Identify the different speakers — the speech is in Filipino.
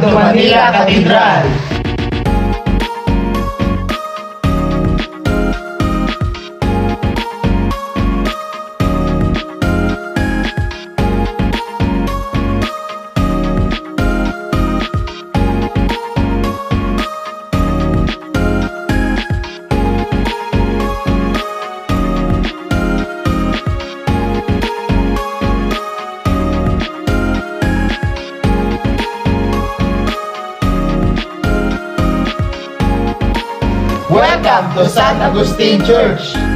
Speaker 1: Untuk Manila Katedral. Welcome to San Agustin Church!